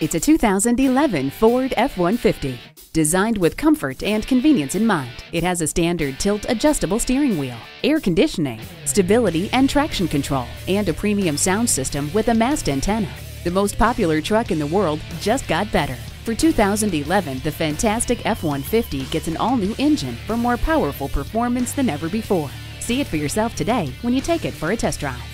It's a 2011 Ford F-150. Designed with comfort and convenience in mind, it has a standard tilt adjustable steering wheel, air conditioning, stability and traction control, and a premium sound system with a mast antenna. The most popular truck in the world just got better. For 2011, the fantastic F-150 gets an all-new engine for more powerful performance than ever before. See it for yourself today when you take it for a test drive.